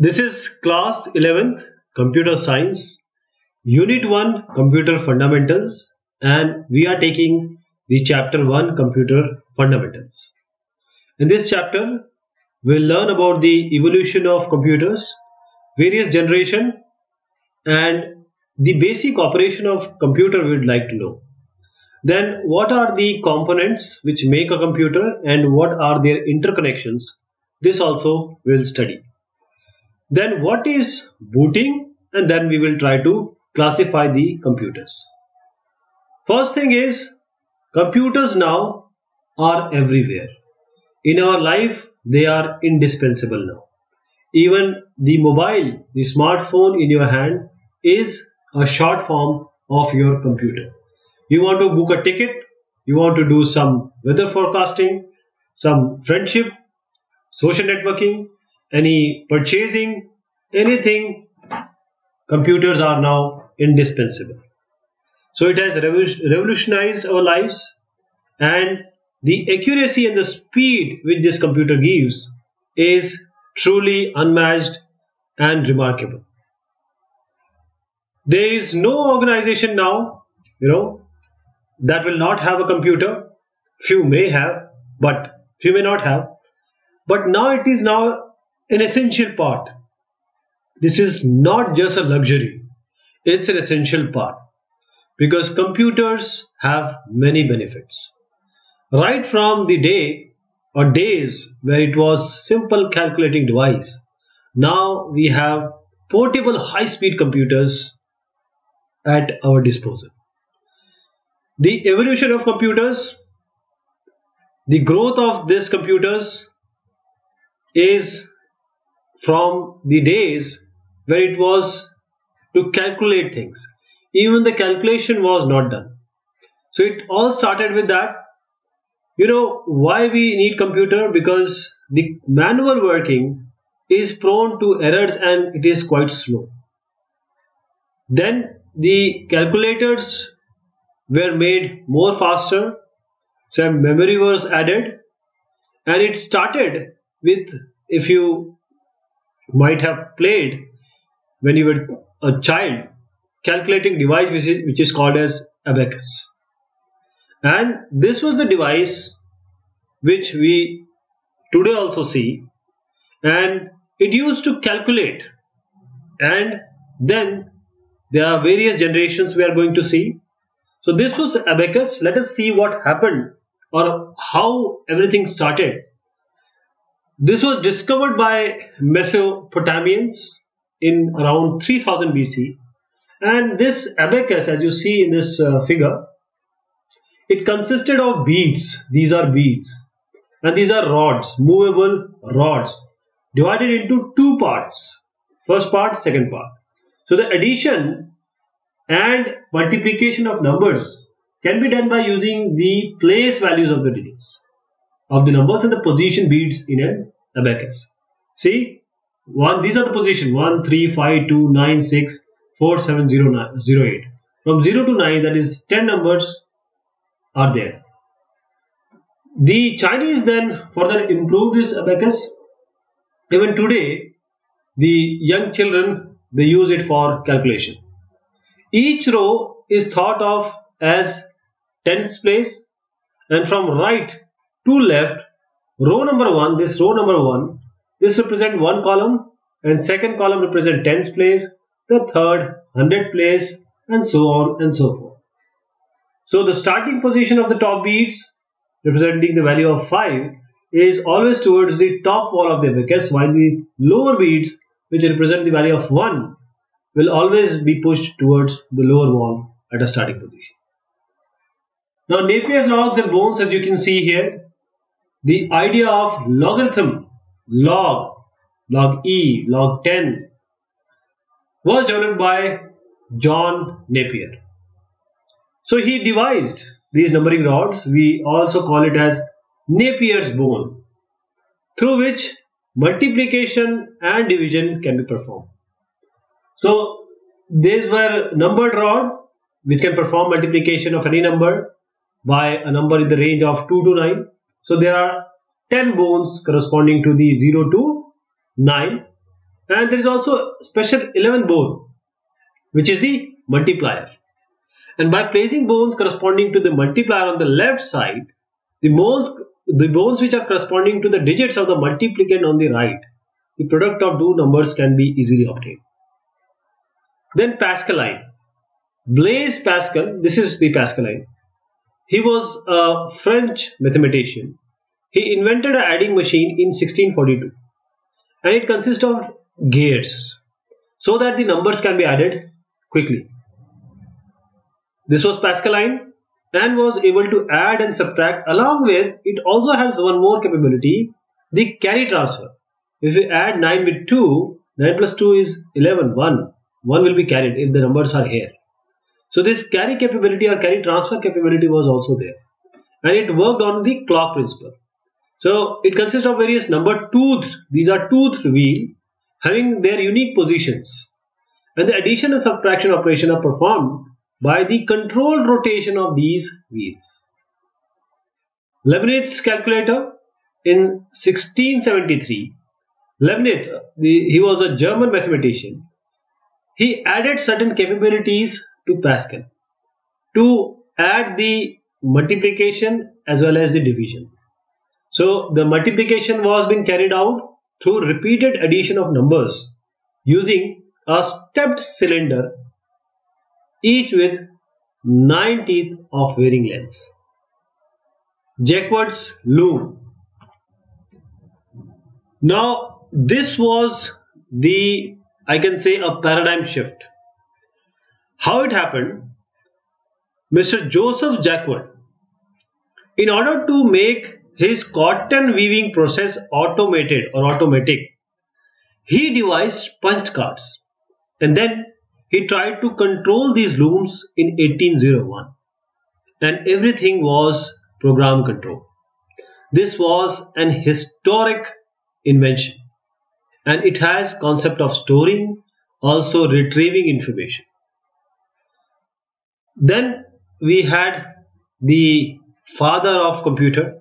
This is class 11th computer science unit 1 computer fundamentals and we are taking the chapter 1 computer fundamentals. In this chapter we'll learn about the evolution of computers, various generation and the basic operation of computer we'd like to know. Then what are the components which make a computer and what are their interconnections? This also we'll study. Then what is booting and then we will try to classify the computers. First thing is computers now are everywhere. In our life they are indispensable now. Even the mobile, the smartphone in your hand is a short form of your computer. You want to book a ticket, you want to do some weather forecasting, some friendship, social networking, any purchasing, anything, computers are now indispensable. So it has revolutionized our lives and the accuracy and the speed which this computer gives is truly unmatched and remarkable. There is no organization now, you know, that will not have a computer. Few may have, but few may not have. But now it is now an essential part. This is not just a luxury, it's an essential part because computers have many benefits. Right from the day or days where it was simple calculating device, now we have portable high-speed computers at our disposal. The evolution of computers, the growth of these computers is from the days where it was to calculate things. Even the calculation was not done. So it all started with that. You know why we need computer? Because the manual working is prone to errors and it is quite slow. Then the calculators were made more faster, some memory was added, and it started with if you might have played when you were a child calculating device which is, which is called as abacus. And this was the device which we today also see. And it used to calculate. And then there are various generations we are going to see. So this was abacus. Let us see what happened or how everything started this was discovered by mesopotamians in around 3000 BC and this abacus as you see in this uh, figure it consisted of beads. These are beads. And these are rods movable rods divided into two parts. First part second part. So the addition and multiplication of numbers can be done by using the place values of the digits of the numbers and the position beads in an abacus see? One these are the position. 1 3 5 2 9 6 4 7 0 9 0 8 from 0 to 9 that is 10 numbers are there. The chinese then further improved this abacus. Even today the young children they use it for calculation. Each row is thought of as tens place. And from right to left row number 1 this row number 1 this represent one column and second column represent tens place, the third hundred place and so on and so forth. So the starting position of the top beads representing the value of 5 is always towards the top wall of the abacus while the lower beads which represent the value of 1 will always be pushed towards the lower wall at a starting position. Now Napier's logs and bones as you can see here, the idea of logarithm log, log E, log 10 was developed by John Napier. So he devised these numbering rods, we also call it as Napier's bone, through which multiplication and division can be performed. So these were numbered rod which can perform multiplication of any number by a number in the range of 2 to 9. So there are 10 bones corresponding to the 0 to 9 and there is also special 11 bone which is the multiplier. And by placing bones corresponding to the multiplier on the left side the bones the bones which are corresponding to the digits of the multiplicand on the right the product of two numbers can be easily obtained. Then pascaline blaise pascal this is the pascaline he was a french mathematician he invented an adding machine in 1642 and it consists of gears so that the numbers can be added quickly. This was Pascaline and was able to add and subtract along with it also has one more capability the carry transfer. If we add 9 with 2, 9 plus 2 is 11, 1. 1 will be carried if the numbers are here. So this carry capability or carry transfer capability was also there. And it worked on the clock principle. So it consists of various number toothed, these are toothed wheel having their unique positions. And the addition and subtraction operation are performed by the controlled rotation of these wheels. Leibniz calculator in 1673, Leibniz, he was a German mathematician, he added certain capabilities to Pascal to add the multiplication as well as the division. So the multiplication was being carried out through repeated addition of numbers using a stepped cylinder each with 9 teeth of varying lengths. Jacquard's loom. Now this was the I can say a paradigm shift. How it happened? Mr. Joseph Jacquard, in order to make his cotton weaving process automated or automatic, he devised punched cards and then he tried to control these looms in 1801 and everything was program control. This was an historic invention and it has concept of storing also retrieving information. Then we had the father of computer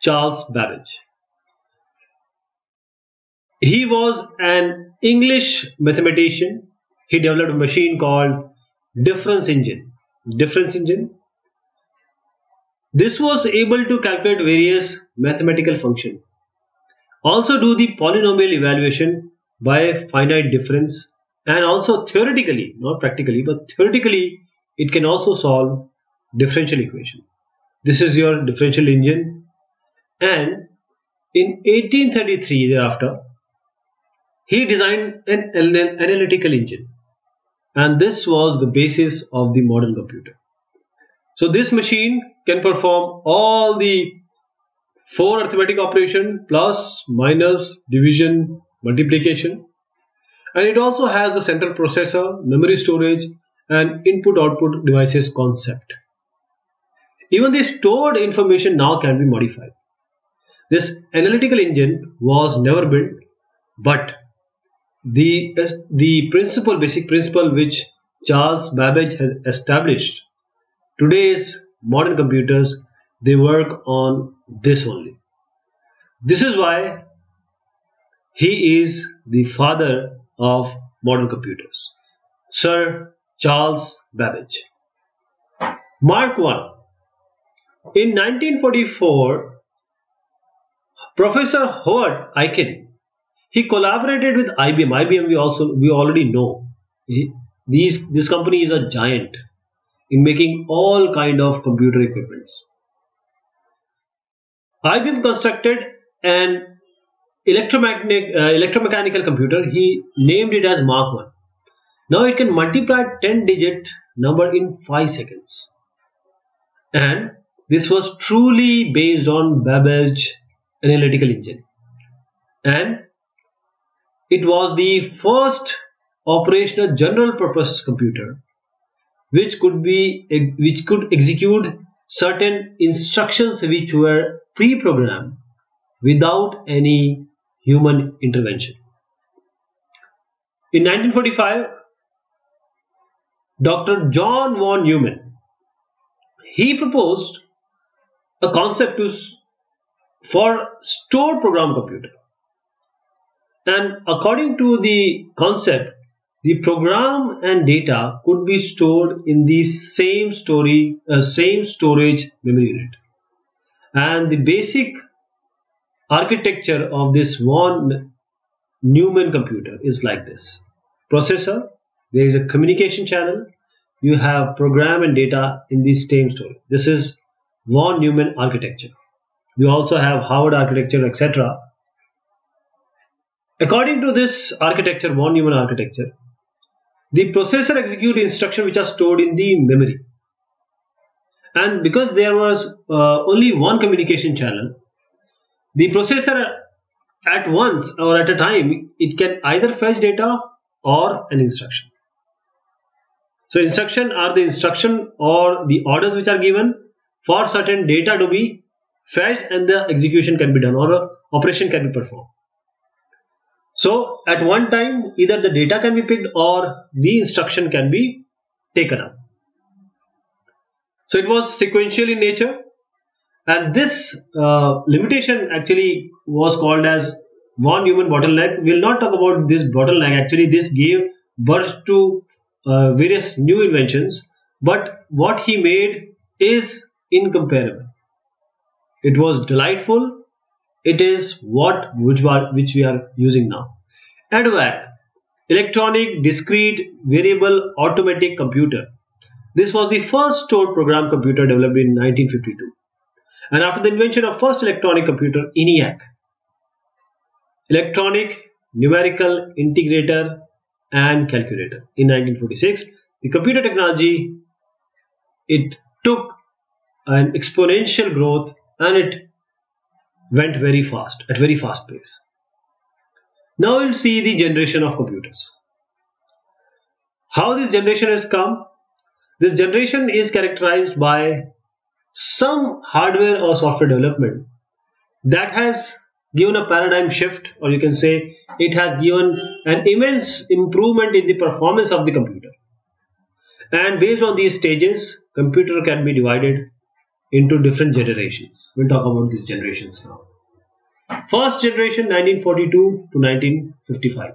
Charles Babbage. He was an English mathematician. He developed a machine called difference engine. Difference engine. This was able to calculate various mathematical function. Also do the polynomial evaluation by finite difference and also theoretically, not practically, but theoretically it can also solve differential equation. This is your differential engine. And in 1833 thereafter he designed an analytical engine. And this was the basis of the modern computer. So this machine can perform all the four arithmetic operation plus minus division multiplication. And it also has a central processor memory storage and input output devices concept even the stored information now can be modified this analytical engine was never built, but the, the principle, basic principle which Charles Babbage has established, today's modern computers, they work on this only. This is why he is the father of modern computers. Sir Charles Babbage. Mark 1. In 1944, Professor Howard Aiken, he collaborated with IBM. IBM we also we already know. He, these this company is a giant in making all kind of computer equipments. IBM constructed an electromagnetic uh, electromechanical computer. He named it as Mark 1. Now it can multiply 10 digit number in 5 seconds. And this was truly based on Babbage analytical engine and it was the first operational general purpose computer which could be which could execute certain instructions which were pre-programmed without any human intervention in 1945 dr john von neumann he proposed a concept to for stored program computer. And according to the concept, the program and data could be stored in the same story, uh, same storage memory unit. And the basic architecture of this von Neumann computer is like this. Processor, there is a communication channel, you have program and data in the same story. This is von Neumann architecture. We also have Harvard architecture, etc. According to this architecture, von Neumann architecture, the processor execute instruction which are stored in the memory. And because there was uh, only one communication channel, the processor at once or at a time, it can either fetch data or an instruction. So instruction are the instruction or the orders which are given for certain data to be fetched and the execution can be done or operation can be performed. So at one time either the data can be picked or the instruction can be taken up. So it was sequential in nature and this uh, limitation actually was called as von Neumann bottleneck. We'll not talk about this bottleneck actually this gave birth to uh, various new inventions but what he made is incomparable. It was delightful. It is what which, which we are using now. EDVAC, Electronic Discrete Variable Automatic Computer. This was the first stored program computer developed in 1952. And after the invention of first electronic computer, ENIAC, Electronic Numerical Integrator and Calculator in 1946, the computer technology, it took an exponential growth and it went very fast at very fast pace. Now we'll see the generation of computers. How this generation has come? This generation is characterized by some hardware or software development that has given a paradigm shift or you can say it has given an immense improvement in the performance of the computer. And based on these stages, computer can be divided into different generations. We'll talk about these generations now. First generation 1942 to 1955.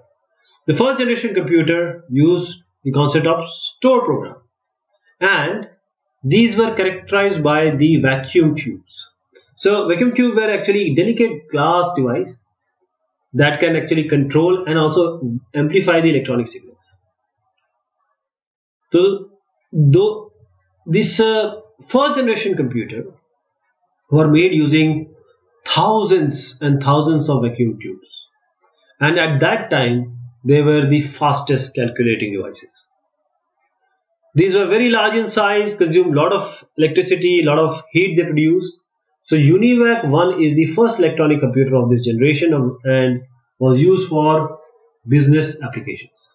The first generation computer used the concept of store program and these were characterized by the vacuum tubes. So vacuum tubes were actually delicate glass device that can actually control and also amplify the electronic signals. So though this uh, first generation computer were made using thousands and thousands of vacuum tubes. And at that time they were the fastest calculating devices. These were very large in size consumed a lot of electricity a lot of heat they produce so univac 1 is the first electronic computer of this generation and was used for business applications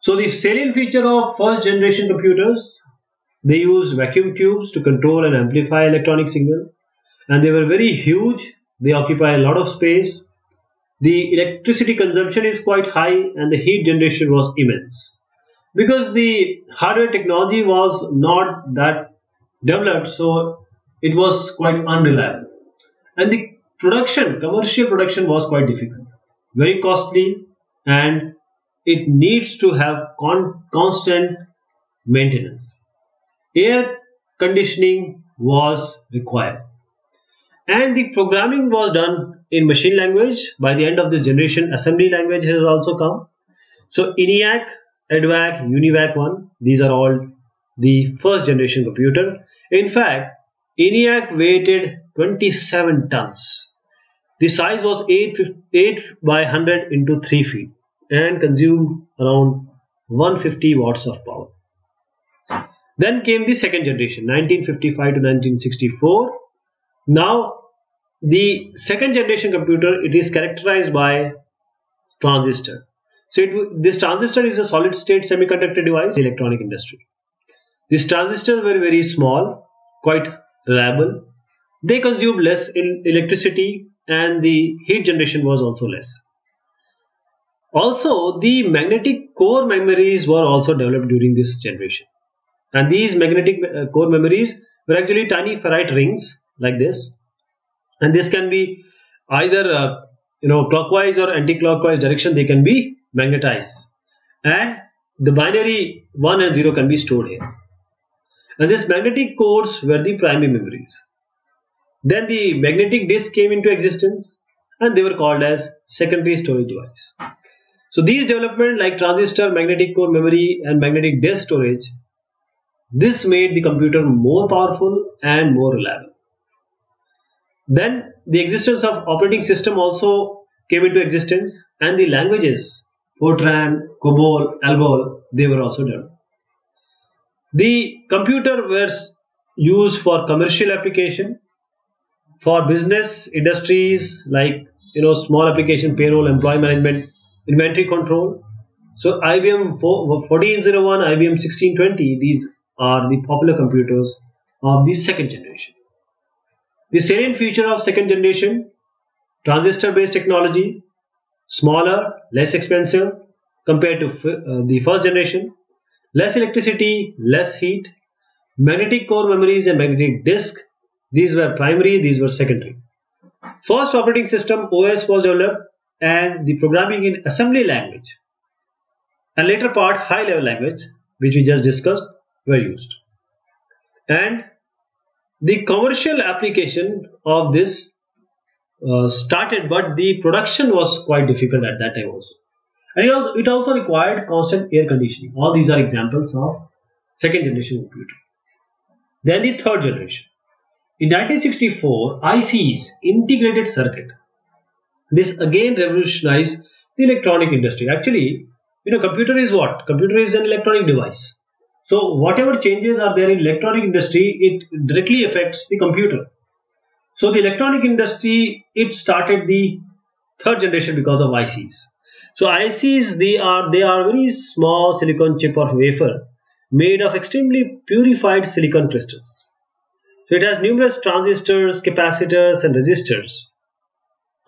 so the salient feature of first generation computers they used vacuum tubes to control and amplify electronic signal and they were very huge. They occupy a lot of space. The electricity consumption is quite high and the heat generation was immense. Because the hardware technology was not that developed so it was quite unreliable. And the production, commercial production was quite difficult. Very costly and it needs to have con constant maintenance air conditioning was required. And the programming was done in machine language. By the end of this generation, assembly language has also come. So ENIAC, EDVAC, UNIVAC 1, these are all the first generation computer. In fact, ENIAC weighted 27 tons. The size was 8, 8 by 100 into 3 feet and consumed around 150 watts of power. Then came the second generation, 1955 to 1964. Now, the second generation computer, it is characterized by transistor. So it, this transistor is a solid state semiconductor device, electronic industry. These transistors were very small, quite reliable. They consumed less in electricity and the heat generation was also less. Also, the magnetic core memories were also developed during this generation. And these magnetic uh, core memories were actually tiny ferrite rings like this. And this can be either uh, you know clockwise or anti-clockwise direction they can be magnetized and the binary 1 and 0 can be stored here and these magnetic cores were the primary memories. Then the magnetic disk came into existence and they were called as secondary storage device. So these development like transistor magnetic core memory and magnetic disk storage this made the computer more powerful and more reliable. Then the existence of operating system also came into existence and the languages Fortran, COBOL, ALGOL they were also done. The computer was used for commercial application for business industries like you know small application payroll employee management inventory control. So IBM 1401 IBM 1620 these are the popular computers of the second generation. The salient feature of second generation transistor based technology, smaller, less expensive compared to uh, the first generation, less electricity, less heat, magnetic core memories and magnetic disk. These were primary, these were secondary. First operating system OS was developed and the programming in assembly language and later part high level language which we just discussed were used. And the commercial application of this uh, started, but the production was quite difficult at that time also. And it also, it also required constant air conditioning. All these are examples of second generation computer. Then the third generation. In 1964, ICs, integrated circuit. This again revolutionized the electronic industry. Actually, you know, computer is what? Computer is an electronic device. So whatever changes are there in electronic industry, it directly affects the computer. So the electronic industry, it started the third generation because of ICs. So ICs, they are they are very small silicon chip or wafer made of extremely purified silicon crystals. So it has numerous transistors, capacitors, and resistors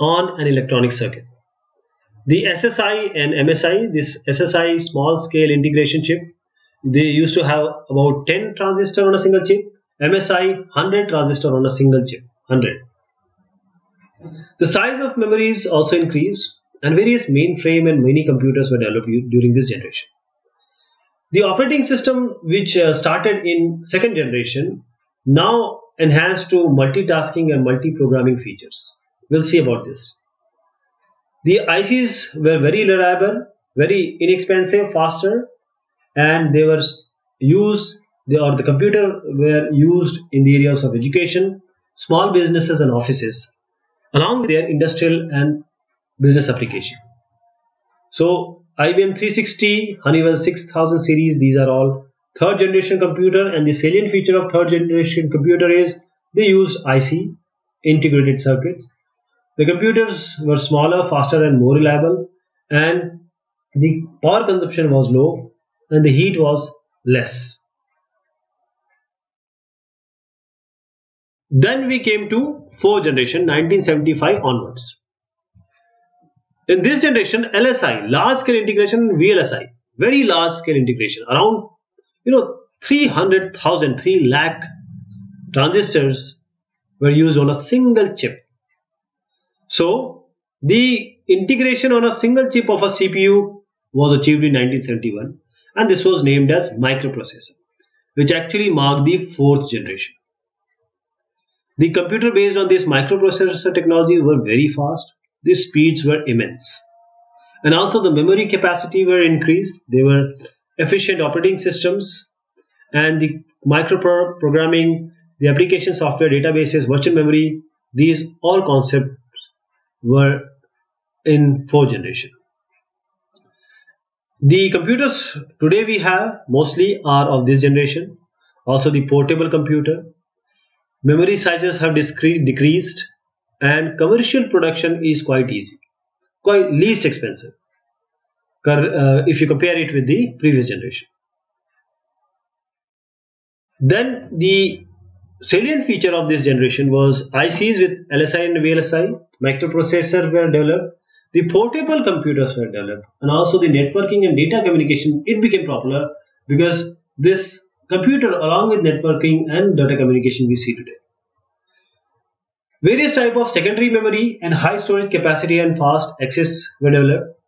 on an electronic circuit. The SSI and MSI, this SSI small scale integration chip, they used to have about 10 transistor on a single chip msi 100 transistor on a single chip 100 the size of memories also increased and various mainframe and mini computers were developed during this generation. The operating system which uh, started in second generation now enhanced to multitasking and multi-programming features. We'll see about this. The ics were very reliable very inexpensive faster and they were used they, or the computer were used in the areas of education small businesses and offices along with their industrial and business application so IBM 360 Honeywell 6000 series these are all third generation computer and the salient feature of third generation computer is they used IC integrated circuits the computers were smaller faster and more reliable and the power consumption was low and the heat was less. Then we came to fourth generation 1975 onwards. In this generation LSI large scale integration VLSI very large scale integration around you know 300,000 3 lakh transistors were used on a single chip. So the integration on a single chip of a CPU was achieved in 1971 and this was named as microprocessor, which actually marked the fourth generation. The computer based on this microprocessor technology were very fast, the speeds were immense. And also the memory capacity were increased, they were efficient operating systems, and the microprogramming, the application software, databases, virtual memory, these all concepts were in fourth generation. The computers today we have mostly are of this generation. Also the portable computer. Memory sizes have decreased and commercial production is quite easy. Quite least expensive. Uh, if you compare it with the previous generation. Then the salient feature of this generation was ICs with LSI and VLSI. Microprocessors were developed the portable computers were developed and also the networking and data communication it became popular because this computer along with networking and data communication we see today Various type of secondary memory and high storage capacity and fast access were developed.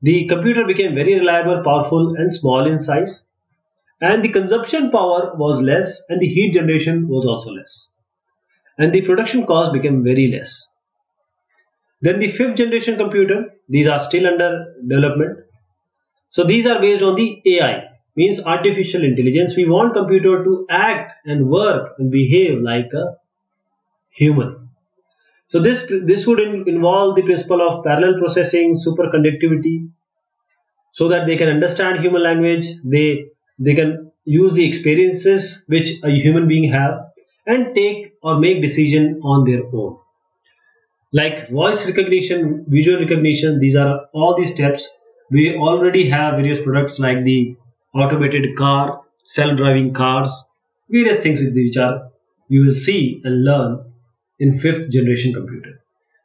The computer became very reliable, powerful and small in size and the consumption power was less and the heat generation was also less and the production cost became very less. Then the fifth generation computer, these are still under development. So these are based on the AI, means artificial intelligence. We want computer to act and work and behave like a human. So this this would in, involve the principle of parallel processing, superconductivity, so that they can understand human language. They they can use the experiences which a human being have and take or make decision on their own. Like voice recognition, visual recognition, these are all these steps. We already have various products like the automated car, self-driving cars, various things which are you will see and learn in fifth generation computer.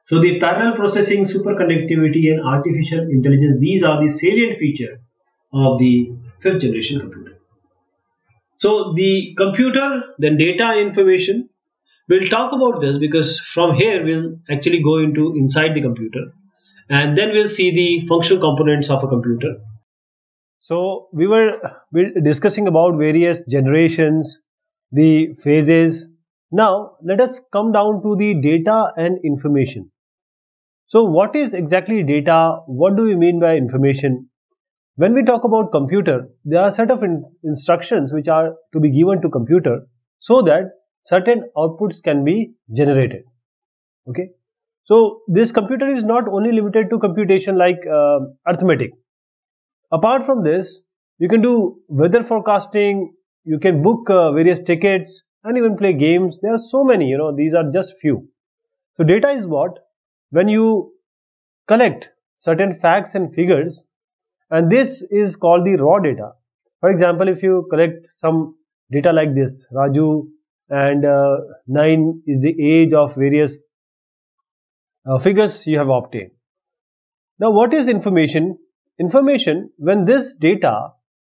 So the parallel processing, superconductivity and artificial intelligence, these are the salient feature of the fifth generation computer. So the computer, then data information, we'll talk about this because from here we'll actually go into inside the computer and then we'll see the functional components of a computer. So we were discussing about various generations, the phases. Now let us come down to the data and information. So what is exactly data? What do we mean by information? When we talk about computer, there are set of in instructions which are to be given to computer so that certain outputs can be generated. Okay. So this computer is not only limited to computation like uh, arithmetic. Apart from this, you can do weather forecasting, you can book uh, various tickets and even play games. There are so many, you know, these are just few. So data is what? When you collect certain facts and figures and this is called the raw data. For example, if you collect some data like this, Raju and uh, 9 is the age of various uh, figures you have obtained. Now what is information? Information, when this data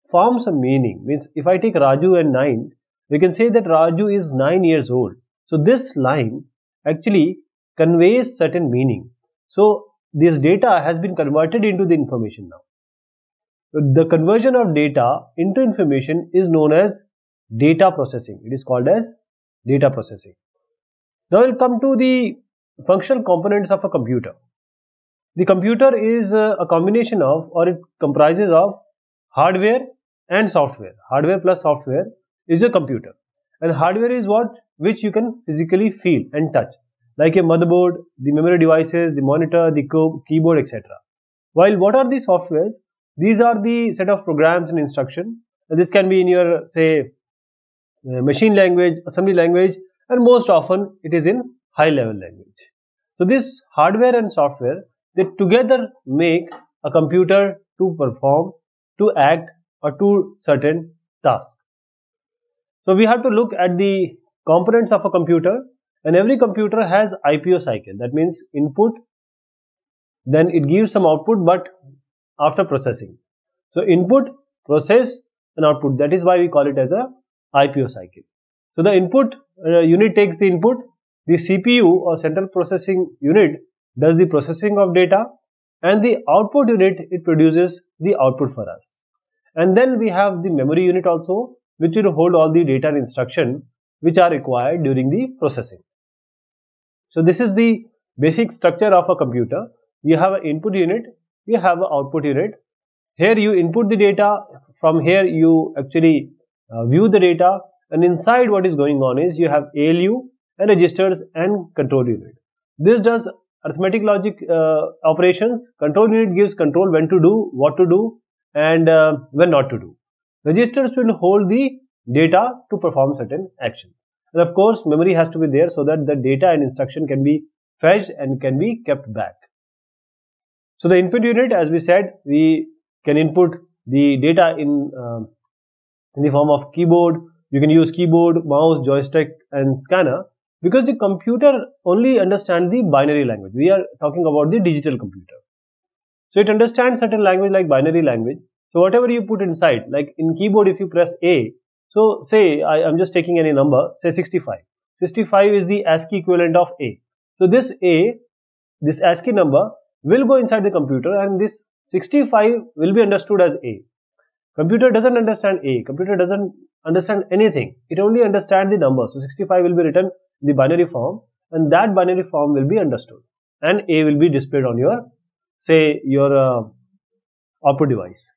forms a meaning, means if I take Raju and 9, we can say that Raju is 9 years old. So this line actually conveys certain meaning. So this data has been converted into the information now. The conversion of data into information is known as data processing. It is called as data processing. Now we'll come to the functional components of a computer. The computer is a combination of or it comprises of hardware and software. Hardware plus software is a computer. And hardware is what which you can physically feel and touch like a motherboard, the memory devices, the monitor, the keyboard, etc. While what are the softwares? These are the set of programs and instruction. and This can be in your say uh, machine language, assembly language and most often it is in high level language. So this hardware and software they together make a computer to perform, to act or to certain task. So we have to look at the components of a computer and every computer has IPO cycle that means input then it gives some output but after processing. So input, process and output. That is why we call it as a IPO cycle. So the input uh, unit takes the input, the CPU or central processing unit does the processing of data and the output unit it produces the output for us. And then we have the memory unit also which will hold all the data and instruction which are required during the processing. So this is the basic structure of a computer. You have an input unit you have an output unit. Here you input the data, from here you actually uh, view the data and inside what is going on is you have ALU and registers and control unit. This does arithmetic logic uh, operations. Control unit gives control when to do, what to do and uh, when not to do. Registers will hold the data to perform certain actions. And of course memory has to be there so that the data and instruction can be fetched and can be kept back. So the input unit, as we said, we can input the data in, uh, in the form of keyboard. You can use keyboard, mouse, joystick and scanner because the computer only understands the binary language. We are talking about the digital computer. So it understands certain language like binary language. So whatever you put inside, like in keyboard if you press A, so say I am just taking any number, say 65. 65 is the ASCII equivalent of A. So this A, this ASCII number will go inside the computer and this 65 will be understood as A. Computer doesn't understand A. Computer doesn't understand anything. It only understands the number. So 65 will be written in the binary form and that binary form will be understood and A will be displayed on your say your uh, output device.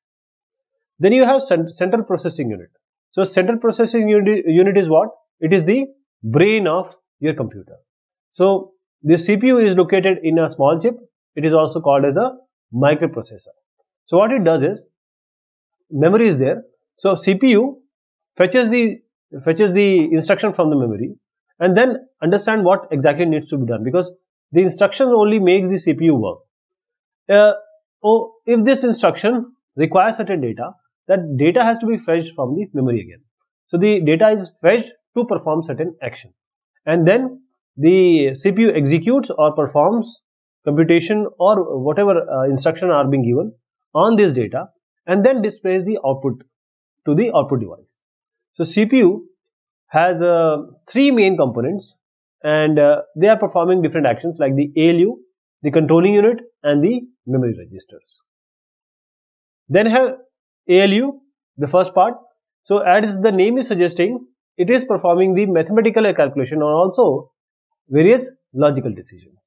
Then you have central processing unit. So central processing unit, unit is what? It is the brain of your computer. So this CPU is located in a small chip. It is also called as a microprocessor. So what it does is memory is there. So CPU fetches the fetches the instruction from the memory and then understand what exactly needs to be done because the instruction only makes the CPU work. Uh, oh, if this instruction requires certain data, that data has to be fetched from the memory again. So the data is fetched to perform certain action. And then the CPU executes or performs computation or whatever uh, instruction are being given on this data and then displays the output to the output device. So CPU has uh, three main components and uh, they are performing different actions like the ALU, the controlling unit and the memory registers. Then have ALU, the first part. So as the name is suggesting, it is performing the mathematical calculation and also various logical decisions.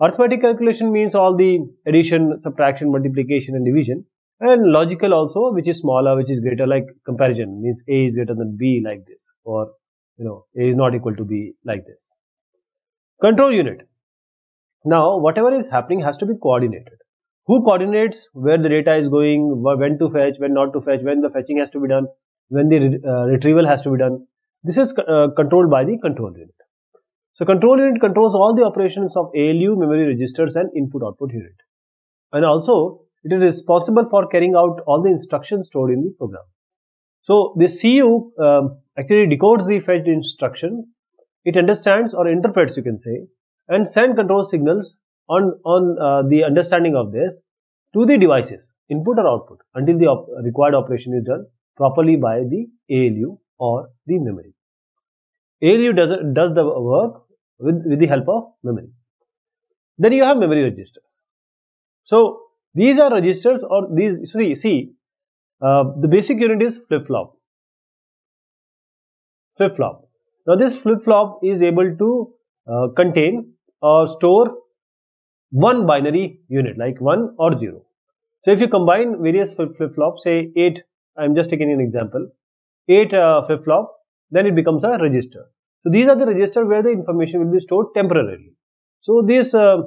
Arithmetic calculation means all the addition, subtraction, multiplication and division and logical also which is smaller which is greater like comparison means A is greater than B like this or you know A is not equal to B like this. Control unit. Now whatever is happening has to be coordinated. Who coordinates where the data is going, when to fetch, when not to fetch, when the fetching has to be done, when the uh, retrieval has to be done. This is uh, controlled by the control unit. So control unit controls all the operations of ALU, memory registers and input output unit. And also it is responsible for carrying out all the instructions stored in the program. So the CU um, actually decodes the fetched instruction. It understands or interprets you can say and send control signals on, on uh, the understanding of this to the devices input or output until the op required operation is done properly by the ALU or the memory. ALU does, does the work with, with the help of memory. Then you have memory registers. So these are registers or these, see, see uh, the basic unit is flip-flop. Flip-flop. Now this flip-flop is able to uh, contain or store one binary unit like 1 or 0. So if you combine various flip-flops, say 8, I am just taking an example, 8 uh, flip-flop, then it becomes a register. So these are the register where the information will be stored temporarily. So this uh,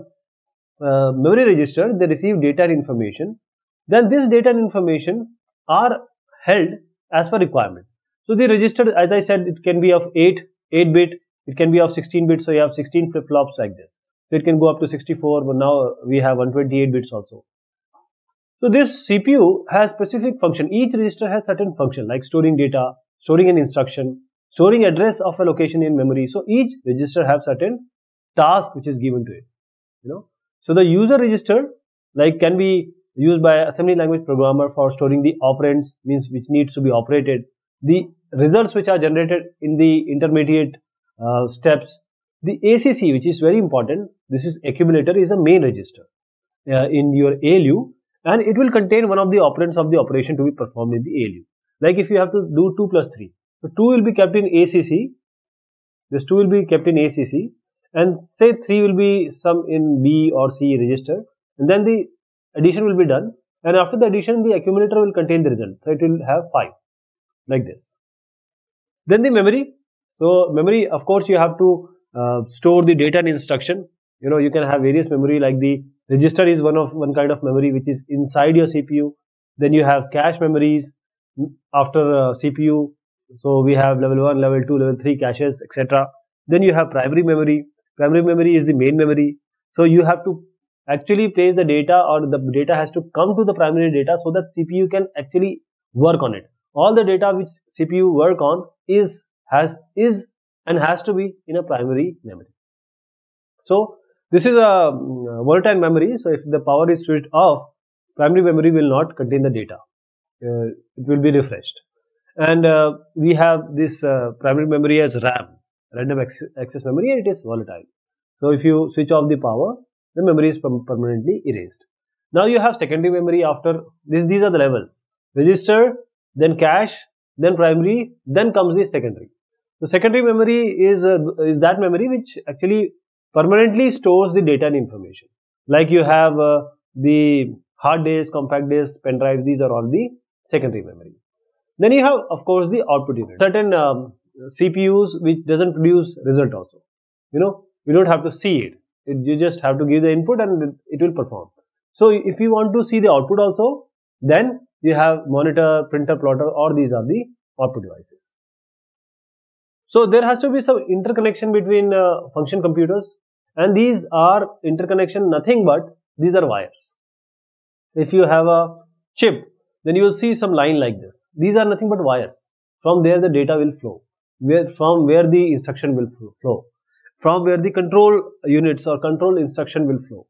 uh, memory register, they receive data and information. Then this data and information are held as per requirement. So the register, as I said, it can be of 8, 8 bit, it can be of 16 bit, so you have 16 flip flops like this. So it can go up to 64, but now we have 128 bits also. So this CPU has specific function. Each register has certain function like storing data, storing an instruction, storing address of a location in memory. So each register have certain task which is given to it. You know, so the user register like can be used by assembly language programmer for storing the operands means which needs to be operated. The results which are generated in the intermediate uh, steps. The ACC which is very important. This is accumulator is a main register uh, in your ALU and it will contain one of the operands of the operation to be performed in the ALU. Like if you have to do 2 plus 3. So 2 will be kept in ACC. This 2 will be kept in ACC and say 3 will be some in B or C register and then the addition will be done and after the addition the accumulator will contain the result so it will have 5 like this then the memory so memory of course you have to uh, store the data and instruction. You know you can have various memory like the register is one of one kind of memory which is inside your CPU then you have cache memories after uh, CPU so we have level 1 level 2 level 3 caches etc then you have primary memory. Primary memory is the main memory. So you have to actually place the data or the data has to come to the primary data so that CPU can actually work on it. All the data which CPU work on is has is and has to be in a primary memory so this is a mm, volatile memory so if the power is switched off primary memory will not contain the data uh, it will be refreshed and uh, we have this uh, primary memory as RAM random access memory and it is volatile. So if you switch off the power, the memory is permanently erased. Now you have secondary memory after this, these are the levels. Register, then cache, then primary, then comes the secondary. The secondary memory is, uh, is that memory which actually permanently stores the data and information. Like you have uh, the hard disks, compact disks, pen drives, these are all the secondary memory. Then you have, of course, the output unit. Certain um, CPUs which doesn't produce result also. You know, you don't have to see it. it. You just have to give the input and it will perform. So if you want to see the output also, then you have monitor, printer, plotter, or these are the output devices. So there has to be some interconnection between uh, function computers and these are interconnection nothing but these are wires. If you have a chip, then you will see some line like this. These are nothing but wires. From there the data will flow. Where, from where the instruction will flow. From where the control units or control instruction will flow.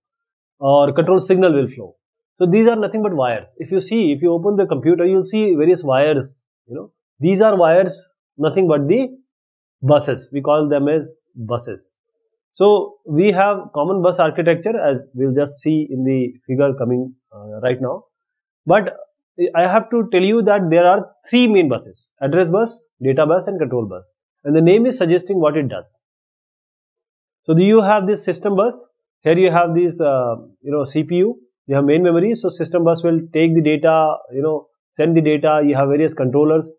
Or control signal will flow. So these are nothing but wires. If you see, if you open the computer, you will see various wires. You know, these are wires, nothing but the buses. We call them as buses. So we have common bus architecture as we'll just see in the figure coming uh, right now. But I have to tell you that there are three main buses, address bus, data bus and control bus. And the name is suggesting what it does. So do you have this system bus? Here you have this, uh, you know, CPU, you have main memory. So system bus will take the data, you know, send the data. You have various controllers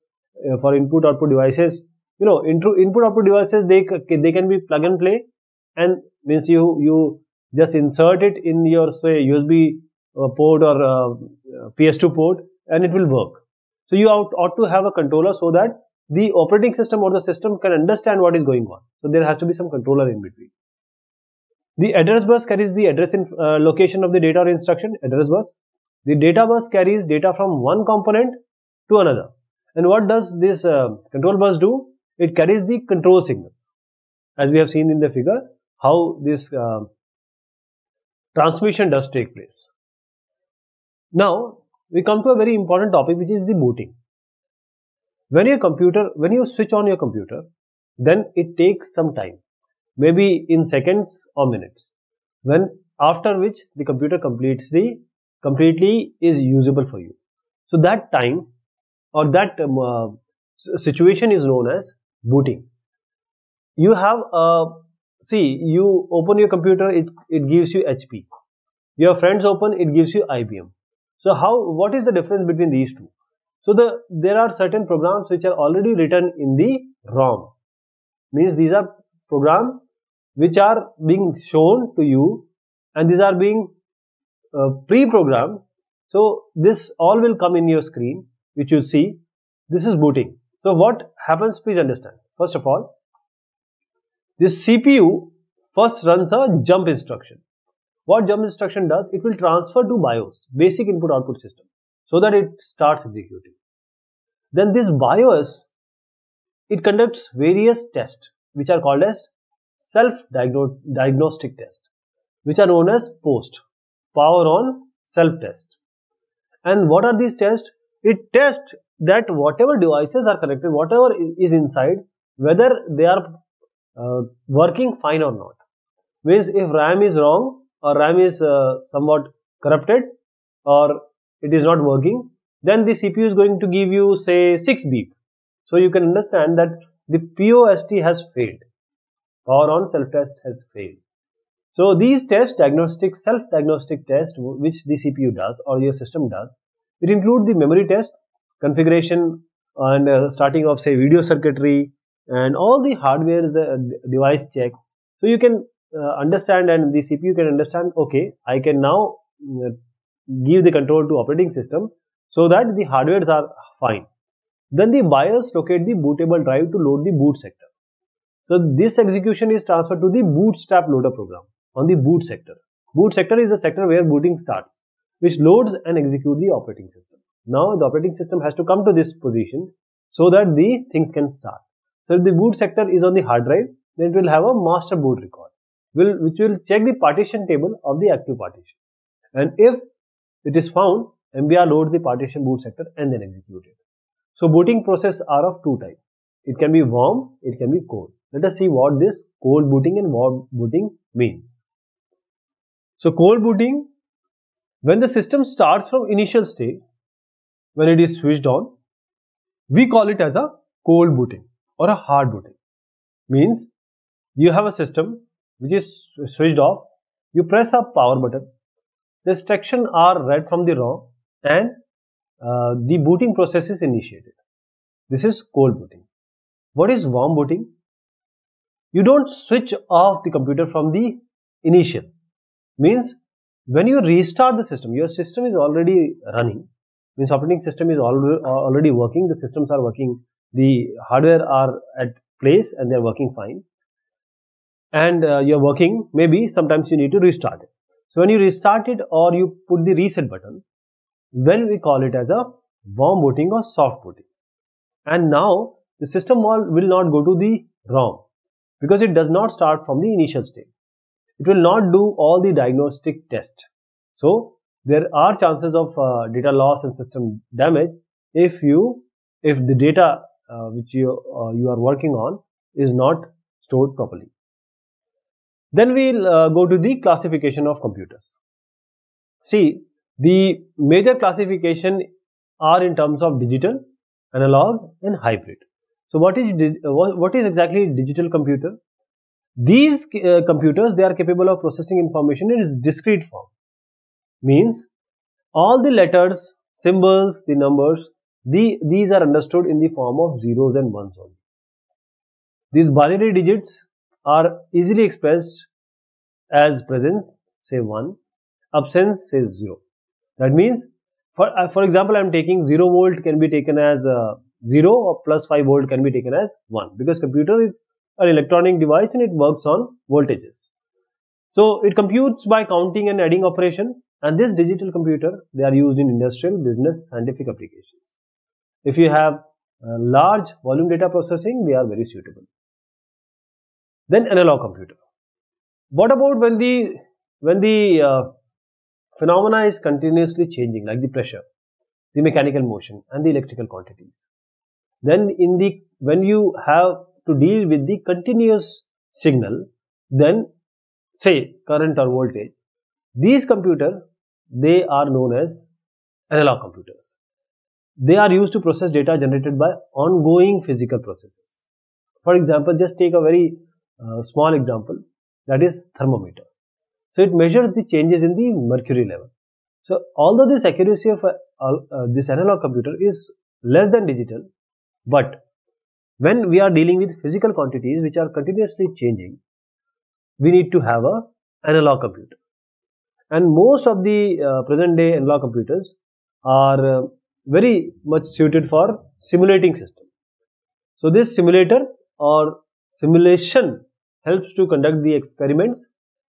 uh, for input output devices. You know, input output devices, they, they can be plug and play and means you you just insert it in your say USB uh, port or uh, PS2 port and it will work. So you ought, ought to have a controller so that the operating system or the system can understand what is going on. So there has to be some controller in between. The address bus carries the address in, uh, location of the data or instruction, address bus. The data bus carries data from one component to another. And what does this uh, control bus do? It carries the control signals. As we have seen in the figure, how this uh, transmission does take place. Now we come to a very important topic which is the booting. When your computer, when you switch on your computer, then it takes some time, maybe in seconds or minutes. When after which the computer completes the completely is usable for you. So that time or that um, uh, situation is known as booting. You have a see you open your computer it, it gives you HP your friends open it gives you IBM so how what is the difference between these two? So the there are certain programs which are already written in the ROM. Means these are programs which are being shown to you and these are being uh, pre-programmed. So this all will come in your screen which you see. This is booting so what happens please understand first of all this CPU first runs a jump instruction. What jump instruction does? It will transfer to BIOS, basic input output system, so that it starts executing. Then this BIOS, it conducts various tests, which are called as self-diagnostic test, which are known as POST, power on self-test. And what are these tests? It tests that whatever devices are connected, whatever is inside, whether they are uh, working fine or not. Means if RAM is wrong or RAM is uh, somewhat corrupted or it is not working, then the CPU is going to give you say 6 beep. So you can understand that the POST has failed or on self-test has failed. So these tests, diagnostic, self-diagnostic test which the CPU does or your system does, it include the memory test, configuration and uh, starting of say video circuitry, and all the hardware is a device check. So you can uh, understand and the CPU can understand, okay, I can now uh, give the control to operating system so that the hardwares are fine. Then the BIOS locate the bootable drive to load the boot sector. So this execution is transferred to the bootstrap loader program on the boot sector. Boot sector is the sector where booting starts, which loads and executes the operating system. Now the operating system has to come to this position so that the things can start. So if the boot sector is on the hard drive, then it will have a master boot record, will, which will check the partition table of the active partition. And if it is found, MBR loads the partition boot sector and then execute it. So booting process are of two types. It can be warm, it can be cold. let us see what this cold booting and warm booting means. So cold booting, when the system starts from initial state, when it is switched on, we call it as a cold booting or a hard booting. Means you have a system which is switched off, you press a power button, the instructions are read from the ROM and uh, the booting process is initiated. This is cold booting. What is warm booting? You don't switch off the computer from the initial. Means when you restart the system, your system is already running. Means operating system is already, already working. The systems are working. The hardware are at place and they are working fine. And uh, you're working. Maybe sometimes you need to restart it. So when you restart it or you put the reset button, then we call it as a warm booting or soft booting. And now the system will not go to the ROM because it does not start from the initial state. It will not do all the diagnostic test. So there are chances of uh, data loss and system damage if you if the data uh, which you uh, you are working on is not stored properly. Then we'll uh, go to the classification of computers. See, the major classification are in terms of digital, analog and hybrid. So what is what is exactly digital computer? These uh, computers they are capable of processing information in its discrete form. Means all the letters, symbols, the numbers, the, these are understood in the form of zeros and ones only. These binary digits are easily expressed as presence, say 1, absence, say 0. That means, for, uh, for example, I am taking 0 volt can be taken as uh, 0 or plus 5 volt can be taken as 1 because computer is an electronic device and it works on voltages. So it computes by counting and adding operation and this digital computer they are used in industrial, business, scientific applications. If you have large volume data processing they are very suitable. Then analog computer. What about when the when the uh, phenomena is continuously changing like the pressure, the mechanical motion and the electrical quantities? Then in the when you have to deal with the continuous signal, then say current or voltage, these computers they are known as analog computers. They are used to process data generated by ongoing physical processes. For example, just take a very uh, small example that is thermometer. So it measures the changes in the mercury level. So although this accuracy of uh, uh, this analog computer is less than digital, but when we are dealing with physical quantities which are continuously changing, we need to have a analog computer. And most of the uh, present day analog computers are uh, very much suited for simulating system. So this simulator or simulation helps to conduct the experiments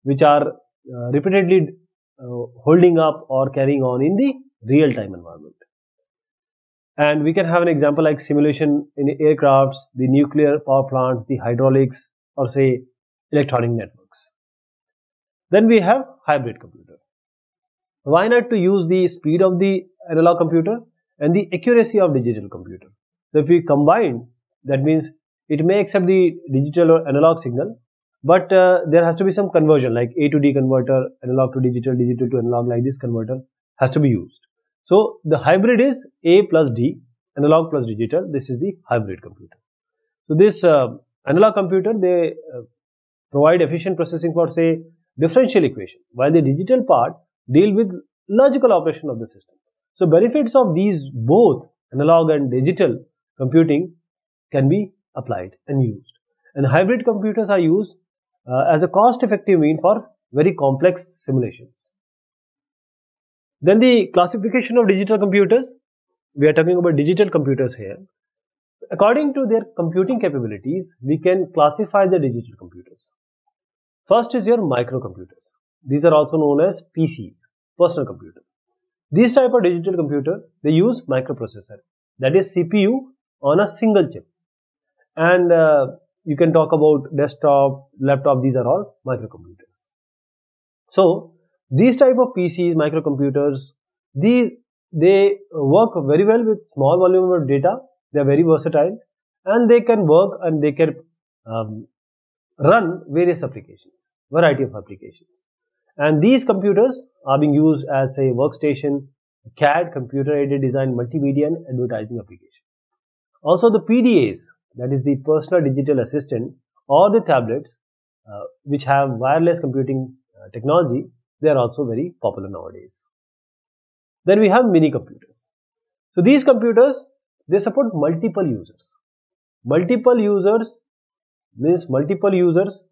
which are uh, repeatedly uh, holding up or carrying on in the real time environment. And we can have an example like simulation in aircrafts, the nuclear power plants, the hydraulics, or say electronic networks. Then we have hybrid computer. Why not to use the speed of the analog computer and the accuracy of digital computer? So if we combine, that means it may accept the digital or analog signal, but uh, there has to be some conversion like A to D converter, analog to digital, digital to analog like this converter has to be used. So the hybrid is A plus D, analog plus digital. This is the hybrid computer. So this uh, analog computer, they uh, provide efficient processing for say differential equation, while the digital part deal with logical operation of the system. So benefits of these both analog and digital computing can be applied and used. And hybrid computers are used uh, as a cost effective mean for very complex simulations. Then the classification of digital computers, we are talking about digital computers here. According to their computing capabilities, we can classify the digital computers. First is your microcomputers. These are also known as PCs, personal computer. These type of digital computer, they use microprocessor, that is CPU on a single chip and uh, you can talk about desktop, laptop, these are all microcomputers. So these type of PCs, microcomputers, these they work very well with small volume of data. They are very versatile and they can work and they can um, run various applications, variety of applications. And these computers are being used as a workstation, CAD, computer aided design, multimedia and advertising application. Also the PDAs, that is the personal digital assistant or the tablets uh, which have wireless computing uh, technology, they are also very popular nowadays. Then we have mini computers. So these computers, they support multiple users. Multiple users means multiple users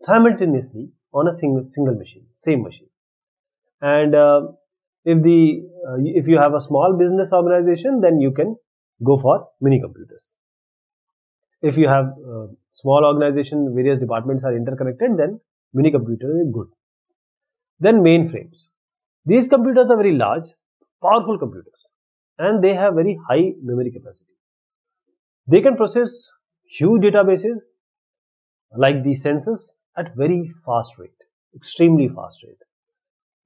simultaneously on a single single machine, same machine. And uh, if the uh, if you have a small business organization, then you can go for mini computers. If you have uh, small organization, various departments are interconnected, then mini computer is good. Then mainframes. These computers are very large, powerful computers, and they have very high memory capacity. They can process huge databases like the census at very fast rate, extremely fast rate.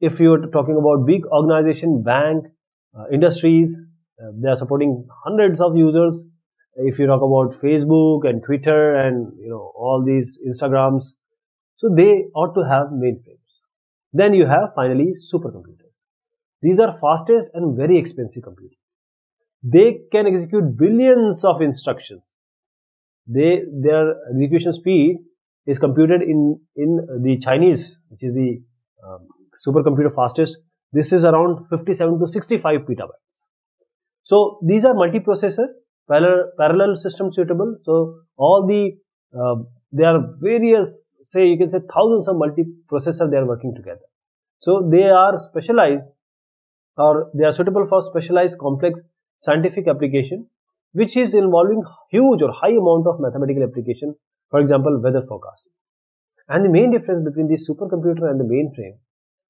If you're talking about big organization, bank, uh, industries, uh, they are supporting hundreds of users. If you talk about Facebook and Twitter and you know all these Instagrams, so they ought to have mainframes. Then you have finally supercomputers. These are fastest and very expensive computers. They can execute billions of instructions. They their execution speed is computed in in the Chinese, which is the um, supercomputer fastest. This is around 57 to 65 petabytes. So these are multiprocessor parallel, parallel system suitable. So all the uh, there are various say you can say thousands of multiprocessor they are working together. So they are specialized or they are suitable for specialized complex scientific application which is involving huge or high amount of mathematical application for example weather forecasting. And the main difference between the supercomputer and the mainframe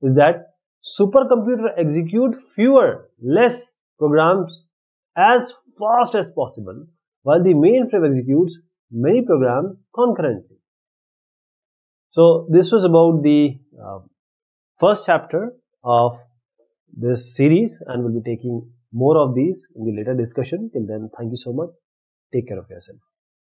is that supercomputer execute fewer, less programs as fast as possible while the mainframe executes many programs concurrently. So this was about the uh, first chapter of this series and we'll be taking more of these in the later discussion. Till then, thank you so much. Take care of yourself.